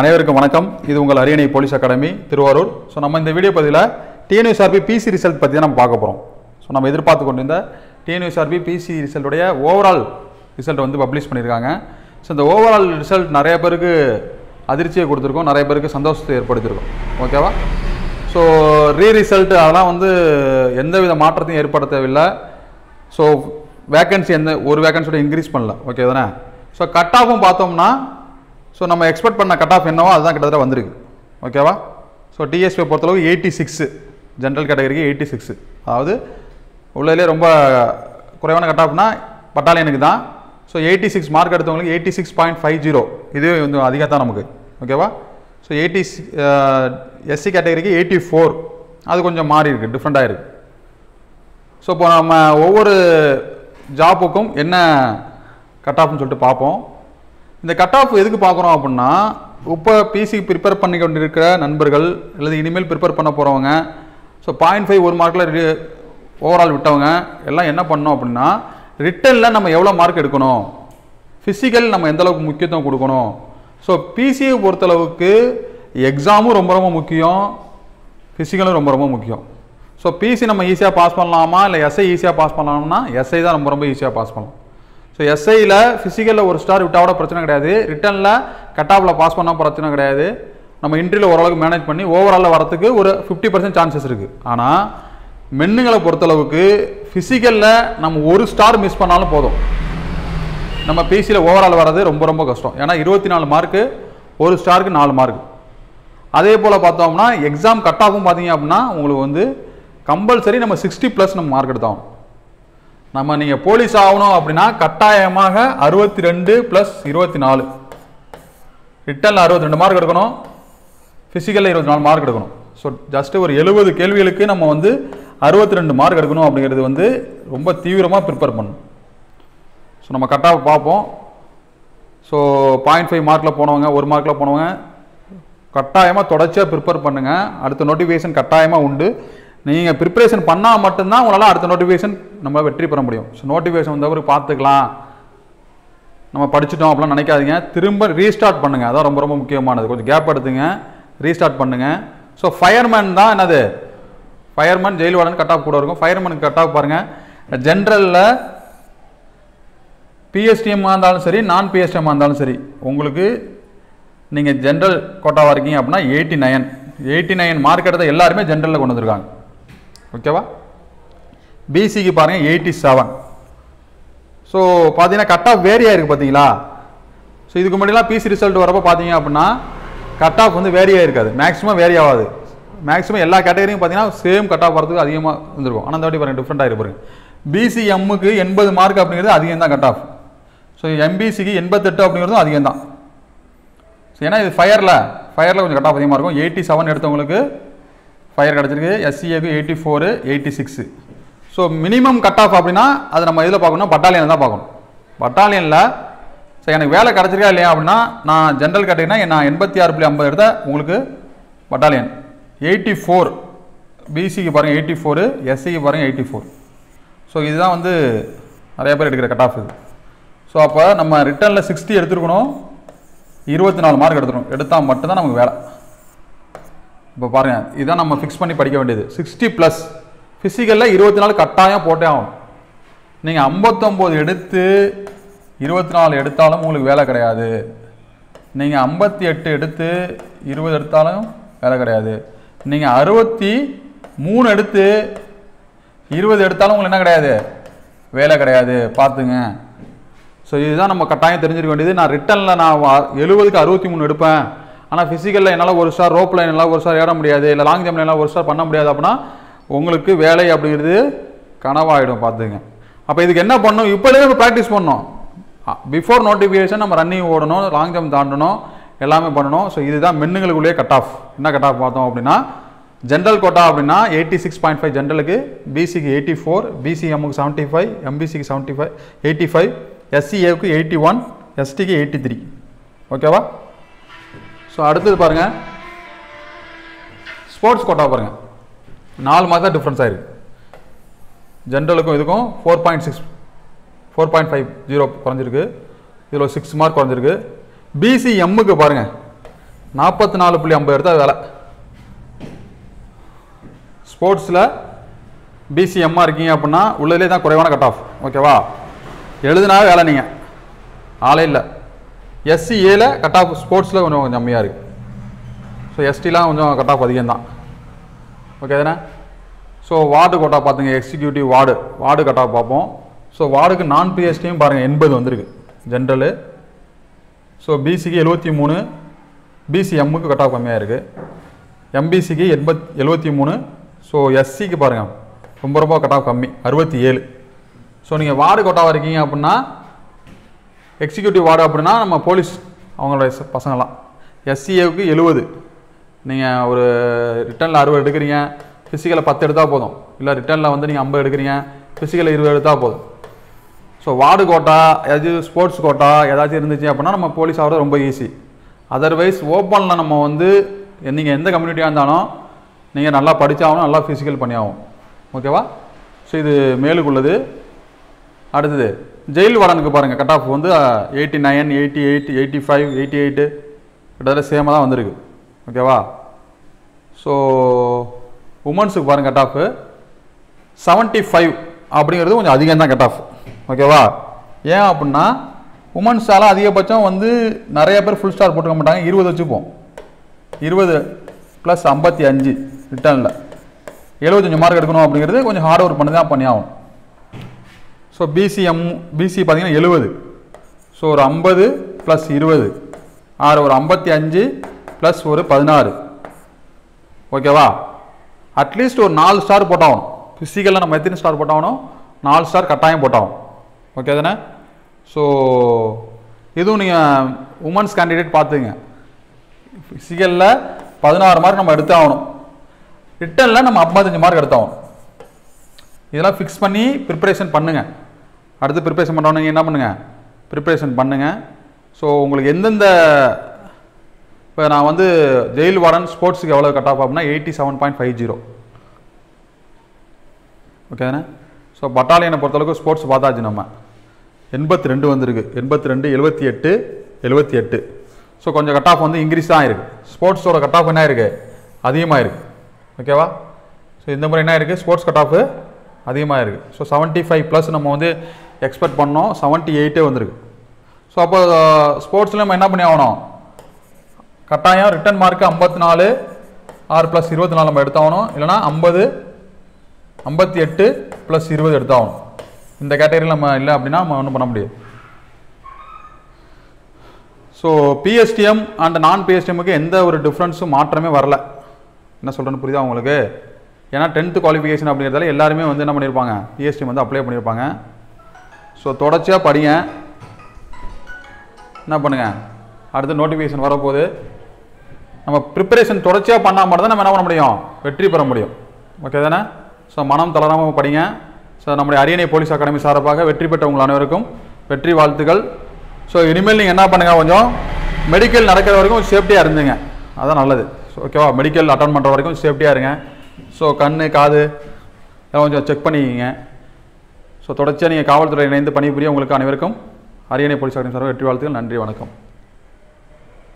அனைவருக்கும் வணக்கம். இது உங்கள் அரியணை போலீஸ் அகாடமி திருவாரூர். ஸோ நம்ம இந்த வீடியோ பதிவில் டிஎன்யூஎஸ்ஆர்பி பிசி ரிசல்ட் பற்றி தான் நம்ம பார்க்க போகிறோம் ஸோ நம்ம எதிர்பார்த்து கொண்டிருந்த டிஎன்யூஎஸ்ஆர்பி பிசி ரிசல்ட்டுடைய ஓவரால் ரிசல்ட் வந்து பப்ளிஷ் பண்ணியிருக்காங்க. ஸோ இந்த ஓவரால் ரிசல்ட் நிறைய பேருக்கு அதிர்ச்சியை கொடுத்துருக்கோம் நிறைய பேருக்கு சந்தோஷத்தை ஏற்படுத்தியிருக்கோம். ஓகேவா ஸோ ரீ ரிசல்ட் அதெல்லாம் வந்து எந்த வித மாற்றத்தையும் ஏற்படுத்தவில்லை. ஸோ வேகன்சி எந்த ஒரு வேகன்சியோட இன்க்ரீஸ் பண்ணல. ஓகே தானே? ஸோ கட் ஆஃபும் பார்த்தோம்னா ஸோ நம்ம எக்ஸ்பெக்ட் பண்ண கட் ஆஃப் என்னவோ அதுதான் கிட்டத்தட்ட வந்திருக்கு. ஓகேவா ஸோ டிஎஸ்பியை பொறுத்தளவு எயிட்டி சிக்ஸு ஜென்ரல் கேட்டகரிக்கு எயிட்டி சிக்ஸு அதாவது உள்ளதுலேயே ரொம்ப குறைவான கட் ஆஃப்னா பட்டாலியனுக்கு தான். So eighty six mark எடுத்தவங்களுக்கு eighty six point five zero இதுவே வந்து அதிகம் தான் நமக்கு ஓகேவா ஸோ எயிட்டி எஸ்சி கேட்டகரிக்கு எயிட்டி ஃபோர் அது கொஞ்சம் மாறி இருக்குது டிஃப்ரெண்ட்டாக இருக்குது ஸோ இப்போ நம்ம ஒவ்வொரு ஜாப்புக்கும் என்ன கட் ஆஃப்னு சொல்லிட்டு பார்ப்போம். இந்த கட் ஆஃப் எதுக்கு பார்க்குறோம் அப்படின்னா இப்போ பிசி ப்ரிப்பேர் பண்ணி கொண்டிருக்கிற நண்பர்கள் அல்லது இனிமேல் ப்ரிப்பேர் பண்ண போகிறவங்க ஸோ பாயிண்ட் ஃபைவ் ஒரு மார்க்கில் ஓவரால் விட்டவங்க எல்லாம் என்ன பண்ணோம் அப்படின்னா ரிட்டனில் நம்ம எவ்வளோ மார்க் எடுக்கணும்? ஃபிசிக்கல் நம்ம எந்த அளவுக்கு முக்கியத்துவம் கொடுக்கணும்? ஸோ பிசியை பொறுத்தளவுக்கு எக்ஸாமும் ரொம்ப ரொம்ப முக்கியம் ஃபிசிக்கலும் ரொம்ப ரொம்ப முக்கியம். ஸோ பிசி நம்ம ஈஸியாக பாஸ் பண்ணலாமா? இல்லை எஸ்ஐ ஈஸியாக பாஸ் பண்ணலாம்னா எஸ்ஐ தான் ரொம்ப ரொம்ப ஈஸியாக பாஸ் பண்ணலாம். ஸோ எஸ்ஐயில் ஃபிசிக்கலில் ஒரு ஸ்டார் விட்டாவோட பிரச்சனை கிடையாது. ரிட்டனில் கட் ஆஃபில் பாஸ் பண்ணால் பிரச்சனை கிடையாது. நம்ம இன்ட்ரியில் ஓரளவுக்கு மேனேஜ் பண்ணி ஓவராலில் வரத்துக்கு ஒரு ஃபிஃப்டி பர்சன்ட் சான்சஸ் இருக்குது ஆனால் மென்னுங்களை பொறுத்தளவுக்கு ஃபிசிக்கலில் நம்ம ஒரு ஸ்டார் மிஸ் பண்ணாலும் போதும். நம்ம பிசியில் ஓவரால் வர்றது ரொம்ப ரொம்ப கஷ்டம். ஏன்னா இருபத்தி நாலு மார்க்கு ஒரு ஸ்டாருக்கு நாலு மார்க் அதே போல் பார்த்தோம்னா எக்ஸாம் கட் ஆஃபும் பார்த்தீங்க அப்படின்னா உங்களுக்கு வந்து கம்பல்சரி நம்ம சிக்ஸ்டி ப்ளஸ் நம்ம மார்க் எடுத்தாகணும். நம்ம நீங்கள் போலீஸ் ஆகணும் அப்படின்னா கட்டாயமாக அறுபத்தி ரெண்டு ப்ளஸ் இருபத்தி நாலு ரிட்டனில் அறுபத்தி ரெண்டு மார்க் எடுக்கணும். ஃபிசிக்கலில் இருபத்தி நாலு மார்க் எடுக்கணும். ஸோ ஜஸ்ட்டு ஒரு எழுபது கேள்விகளுக்கு நம்ம வந்து அறுபத்தி ரெண்டு மார்க் எடுக்கணும் அப்படிங்கிறது வந்து ரொம்ப தீவிரமாக ப்ரிப்பேர் பண்ணணும். ஸோ நம்ம கட்டாக பார்ப்போம். ஸோ பாயிண்ட் ஃபைவ் மார்க்கில் போனவங்க ஒரு மார்க்கில் போனவங்க கட்டாயமாக தொடர்ச்சியாக ப்ரிப்பேர் பண்ணுங்கள் அடுத்த நோட்டிஃபிகேஷன் கட்டாயமாக உண்டு. நீங்கள் ப்ரிப்பரேஷன் பண்ணால் மட்டும்தான் உங்களால் அடுத்த நோட்டிஃபிகேஷன் நம்ம வெற்றி பெற முடியும். ஸோ நோட்டிஃபிகேஷன் வந்தவரை பார்த்துக்கலாம். நம்ம படிச்சுட்டோம் அப்படிலாம் நினைக்காதீங்க. திரும்ப ரீஸ்டார்ட் பண்ணுங்கள் அதான் ரொம்ப ரொம்ப முக்கியமானது. கொஞ்சம் கேப் எடுத்துங்க. ரீஸ்டார்ட் பண்ணுங்கள் ஸோ ஃபயர்மேன் தான் என்னது? Fireman jail warden cut off கூட இருக்கும் ஃபயர்மேனுக்கு கட் ஆஃப் பாருங்கள் ஜென்ரலில் பிஎஸ்டிஎம்மாக இருந்தாலும் சரி நான் பிஎஸ்டிஎம்மாக இருந்தாலும் சரி உங்களுக்கு நீங்கள் ஜென்ரல் கோட்டாவாக இருக்கீங்க அப்படின்னா eighty nine eighty nine mark எடுத்த எல்லாருமே ஜென்ரலில் கொண்டு வந்திருக்காங்க. ஓகேவா பிசிக்கு பாருங்கள் எயிட்டி செவன் ஸோ பார்த்தீங்கன்னா கட் வேரி வேரியாக இருக்குது பார்த்தீங்களா ஸோ இதுக்கு முன்னாடிலாம் பிசி ரிசல்ட் வரப்போ பார்த்தீங்க அப்படின்னா கட் ஆஃப் வந்து வேரியாக இருக்காது மேக்ஸிமம் வேரி ஆகாது. மேக்ஸிமம் எல்லா கேட்டகரியும் பார்த்தீங்கன்னா சேம் கட் ஆஃப் வரதுக்கு அதிகமாக இருந்திருக்கும் ஆனால் இந்த வாட்டி பாருங்கள் டிஃப்ரெண்ட்டாக இருக்கு பிசிஎம்முக்கு எண்பது மார்க் அப்படிங்கிறது அதிகம் தான் கட் ஆஃப் ஸோ எம்பிசிக்கு எண்பத்தெட்டு அப்படிங்கிறதும் அதிகம் தான். ஸோ ஏன்னா இது ஃபயரில் ஃபயரில் கொஞ்சம் கட் ஆஃப் அதிகமாக இருக்கும். எயிட்டி செவன் எடுத்தவங்களுக்கு ஃபயர் கிடச்சிருக்கு. எஸ்சிஏக்கு eighty four eighty six so minimum cut off அப்படின்னா அது நம்ம இதில் பார்க்கணும்? பட்டாலியனில் தான் பார்க்கணும். பட்டாலியனில் ஸோ எனக்கு வேலை கிடச்சிருக்கா இல்லையா அப்படின்னா நான் ஜென்ரல் கேட்டீங்கன்னா நான் எண்பத்தி ஆறு புள்ளி ஐம்பது எடுத்த உங்களுக்கு பட்டாலியன் எயிட்டி ஃபோர் பிசிக்கு பாருங்கள் எயிட்டி ஃபோரு எஸ்சிக்கு பாருங்கள் எயிட்டி ஃபோர் ஸோ இதுதான் வந்து நிறைய பேர் எடுக்கிற கட் ஆஃப் இது. ஸோ அப்போ நம்ம ரிட்டனில் சிக்ஸ்டி எடுத்துருக்கணும். இருபத்தி நாலு மார்க் எடுத்துக்கணும் எடுத்தால் மட்டும்தான் நமக்கு வேலை. இப்போ பாருங்கள் இதுதான் நம்ம ஃபிக்ஸ் பண்ணி படிக்க வேண்டியது. சிக்ஸ்டி ப்ளஸ் ஃபிசிக்கலில் இருபத்தி நாலு கட்டாயம் போட்டே ஆகும் நீங்கள் ஐம்பத்தொம்போது எடுத்து இருபத்தி நாலு எடுத்தாலும் உங்களுக்கு வேலை கிடையாது. நீங்கள் ஐம்பத்தி எட்டு எடுத்து இருபது எடுத்தாலும் வேலை கிடையாது. நீங்கள் அறுபத்தி மூணு எடுத்து இருபது எடுத்தாலும் உங்களுக்கு என்ன கிடையாது? வேலை கிடையாது. பார்த்துங்க. ஸோ இதுதான் நம்ம கட்டாயம் தெரிஞ்சிருக்க வேண்டியது. நான் ரிட்டனில் நான் எழுபதுக்கு அறுபத்தி மூணு எடுப்பேன். ஆனால் ஃபிசிக்கலில் என்னால் ஒரு ஸ்டார் ரோப்பில் என்னால் ஒரு ஸ்டார் ஏற முடியாது. இல்லை லாங் ஜம்பில் என்னால் ஒரு ஸ்டார் பண்ண முடியாது அப்படின்னா உங்களுக்கு வேலை அப்படிங்கிறது கனவாயிடும் பார்த்துங்க அப்போ இதுக்கு என்ன பண்ணணும்? இப்போலேயே நம்ம ப்ராக்டிஸ் பண்ணோம் பிஃபோர் நோட்டிஃபிகேஷன் நம்ம ரன்னிங் ஓடணும் லாங் ஜம்ப் தாண்டணும் எல்லாமே பண்ணணும். ஸோ இதுதான் மென்னுங்களுக்குள்ளேயே கட் ஆஃப் என்ன கட் ஆஃப் பார்த்தோம் அப்படின்னா ஜென்ரல் கோட்டா அப்படின்னா எயிட்டி சிக்ஸ் பாயிண்ட் ஃபைவ் ஜென்ரலுக்கு பிசிக்கு எயிட்டி ஃபோர் பிசிஎம்முக்கு செவன்ட்டி ஃபைவ் எம்பிசிக்கு செவன்ட்டி ஃபைவ் எயிட்டி ஃபைவ் எஸ்சிஏவுக்கு எயிட்டி ஒன் எஸ்டிக்கு எயிட்டி த்ரீ ஓகேவா ஸோ அடுத்தது பாருங்கள் ஸ்போர்ட்ஸ் கோட்டா பாருங்கள் நாலு மார்க் தான் டிஃப்ரென்ஸ் ஆயிருக்கு. ஜென்ரலுக்கும் இதுக்கும் four point six four point five zero குறைஞ்சிருக்கு. இதில் சிக்ஸ் மார்க் குறைஞ்சிருக்கு. பிசிஎம்முக்கு பாருங்கள் நாற்பத்தி நாலு புள்ளி ஐம்பது எடுத்தால் வேலை. ஸ்போர்ட்ஸில் பிசிஎம்மாக இருக்கீங்க அப்படின்னா உள்ளதுலே தான் குறைவான கட் ஆஃப் ஓகேவா எழுதுனா வேலை நீங்கள் ஆளே இல்லை. எஸ்சி ஏல கட் ஆஃப் ஸ்போர்ட்ஸில் கொஞ்சம் கொஞ்சம் கம்மியாக இருக்குது ஸோ எஸ்டிலாம் கொஞ்சம் கட் ஆஃப் அதிகம் தான்? ஓகே தானே ஸோ வார்டு கோட்டா பார்த்துங்க executive ward ward cut off பார்ப்போம் ஸோ வார்டுக்கு நான் பிஎஸ்டியும் பாருங்கள் எண்பது வந்திருக்கு. ஜென்ரலு ஸோ பிசிக்கு எழுபத்தி மூணு பிசிஎம்முக்கு கட் ஆஃப் கம்மியாக இருக்குது எம்பிசிக்கு எண்பத் எழுபத்தி மூணு. ஸோ எஸ்சிக்கு பாருங்கள் ரொம்ப ரொம்ப கட் ஆஃப் கம்மி அறுபத்தி ஏழு. ஸோ நீங்கள் வார்டு கோட்டாவாக இருக்கீங்க அப்படின்னா எக்ஸிக்யூட்டிவ் வார்டு அப்படின்னா நம்ம போலீஸ் அவங்களோட பசங்களாம் எஸ்சிஏவுக்கு எழுபது நீங்கள் ஒரு ரிட்டனில் அறுபது எடுக்கிறீங்க. ஃபிசிக்கலில் பத்து எடுத்தால் போதும். இல்லை ரிட்டனில் வந்து நீங்கள் ஐம்பது எடுக்கிறீங்க. ஃபிசிக்கலில் இருபது எடுத்தால் போதும். ஸோ வார்டு கோட்டா ஏதாச்சும் ஸ்போர்ட்ஸ் கோட்டா ஏதாச்சும் இருந்துச்சு அப்படின்னா நம்ம போலீஸ் ஆகிறது ரொம்ப ஈஸி அதர்வைஸ் ஓப்பனில் நம்ம வந்து நீங்கள் எந்த கம்யூனிட்டியாக இருந்தாலும் நீங்கள் நல்லா படித்தாகணும் நல்லா ஃபிசிக்கல் பண்ணியாகும் ஓகேவா ஸோ இது மேலுக்குள்ளது அடுத்தது ஜெயில் வார்டனுக்கு பாருங்கள் கட் ஆஃப் வந்து eighty nine eighty eight eighty five eighty eight கிட்டத்தட்ட சேமாக தான் வந்திருக்கு. ஓகேவா ஸோ உமன்ஸுக்கு பாருங்கள் கட் ஆஃபு செவன்ட்டி ஃபைவ் அப்படிங்கிறது கொஞ்சம் அதிகம் தான் கட் ஆஃப் ஓகேவா ஏன் அப்படின்னா உமன்ஸால் அதிகபட்சம் வந்து நிறைய பேர் ஃபுல் ஸ்டார் போட்டுக்க மாட்டாங்க. இருபது வச்சுப்போம் இருபது ப்ளஸ் ஐம்பத்தி அஞ்சு ரிட்டர்னில் எழுபத்தஞ்சு மார்க் எடுக்கணும் அப்படிங்கிறது கொஞ்சம் ஹார்ட் ஒர்க் பண்ணி தான் பண்ணி ஆகும் ஸோ பிசிஎம் பிசி பார்த்திங்கன்னா எழுபது ஸோ ஒரு ஐம்பது ப்ளஸ் இருபது. ஆறு ஒரு ஐம்பத்தி அஞ்சு ப்ளஸ் ஒரு பதினாறு. ஓகேவா அட்லீஸ்ட் ஒரு நாலு ஸ்டார் போட்டாகணும். ஃபிசிக்கலில் நம்ம எத்தனை ஸ்டார் போட்டாகணும்? நாலு ஸ்டார் கட்டாயம் போட்டாகணும். ஓகே தானே? ஸோ இதுவும் நீங்கள் உமன்ஸ் கேண்டிடேட் பார்த்துங்க ஃபிசிக்கலில் பதினாறு மார்க் நம்ம எடுத்தாகணும். ரிட்டனில் நம்ம ஐம்பத்தஞ்சு மார்க் எடுத்தாகணும். இதெல்லாம் ஃபிக்ஸ் பண்ணி ப்ரிப்பரேஷன் பண்ணுங்கள் அடுத்து ப்ரிப்பரேஷன் பண்ணுறவங்க என்ன பண்ணுங்கள் ப்ரிப்பரேஷன் பண்ணுங்கள் ஸோ உங்களுக்கு எந்தெந்த இப்போ நான் வந்து ஜெயில் வார்டன் ஸ்போர்ட்ஸுக்கு எவ்வளோ கட் ஆஃப் அப்படின்னா eighty seven point five zero ஓகேதானே so பட்டாலியனை பொறுத்தளவுக்கு ஸ்போர்ட்ஸ் பார்த்தாச்சு நம்ம. எண்பத்தி ரெண்டு வந்திருக்கு. எண்பத்தி ரெண்டு எழுபத்தி எட்டு எழுபத்தி எட்டு. ஸோ கொஞ்சம் கட் ஆஃப் வந்து இன்க்ரீஸ் தான் இருக்குது ஸ்போர்ட்ஸோட கட் ஆஃப் என்ன இருக்குது அதிகமாக இருக்குது ஓகேவா ஸோ இந்த மாதிரி என்ன இருக்குது ஸ்போர்ட்ஸ் கட் ஆஃப் அதிகமாக இருக்குது ஸோ செவன்ட்டி ஃபைவ் ப்ளஸ் நம்ம வந்து எக்ஸ்பெக்ட் பண்ணோம். செவன்ட்டி எயிட்டே வந்திருக்கு. ஸோ அப்போ ஸ்போர்ட்ஸில் நம்ம என்ன பண்ணி ஆகணும்? கட்டாயம் ரிட்டன் மார்க்கு ஐம்பத்தி நாலு ஆறு ப்ளஸ் இருபத்தி நாலு நம்ம எடுத்தாகணும். இல்லைனா ஐம்பது ஐம்பத்தி எட்டு ப்ளஸ் இருபது எடுத்தாகணும். இந்த கேட்டகரியில் நம்ம இல்லை அப்படின்னா நம்ம ஒன்றும் பண்ண முடியாது. ஸோ பிஎஸ்டிஎம் அண்ட் நான் பிஎஸ்டிஎம்முக்கு எந்த ஒரு டிஃப்ரென்ஸும் மாற்றமே வரல. என்ன சொல்கிறேன்னு புரியுதா உங்களுக்கு? ஏன்னா டென்த்து குவாலிஃபிகேஷன் அப்படிங்கிறதால எல்லாருமே வந்து என்ன பண்ணியிருப்பாங்க பிஎஸ்டிஎம் வந்து அப்ளை பண்ணியிருப்பாங்க ஸோ தொடர்ச்சியாக படிங்க. என்ன பண்ணுங்கள் அடுத்து நோட்டிஃபிகேஷன் வரப்போகுது. நம்ம ப்ரிப்பரேஷன் தொடர்ச்சியாக பண்ணால் மட்டும் தான் நம்ம என்ன பண்ண முடியும்? வெற்றி பெற முடியும். ஓகே தானே? ஸோ மனம் தளராமல் படிங்க. ஸோ நம்முடைய அரியணை போலீஸ் அகாடமி சார்பாக வெற்றி பெற்ற உங்கள் அனைவருக்கும் வெற்றி வாழ்த்துக்கள். ஸோ இனிமேல் நீங்கள் என்ன பண்ணுங்கள் கொஞ்சம்? மெடிக்கல் நடக்கிற வரைக்கும் சேஃப்டியாக இருந்துங்க. அதான் நல்லது. ஸோ ஓகேவா மெடிக்கல் அட்டன் பண்ணுற வரைக்கும் சேஃப்டியாக இருங்க. ஸோ கண் காது எல்லாம் கொஞ்சம் செக் பண்ணிக்கிங்க. ஸோ தொடர்ச்சியாக நீங்கள் காவல்துறை இணைந்து பணிபுரிய உங்களுக்கு அனைவருக்கும் அரியணை போலீஸ் அகாடமி சார்பாக வெற்றி வாழ்த்துக்கள். நன்றி வணக்கம்.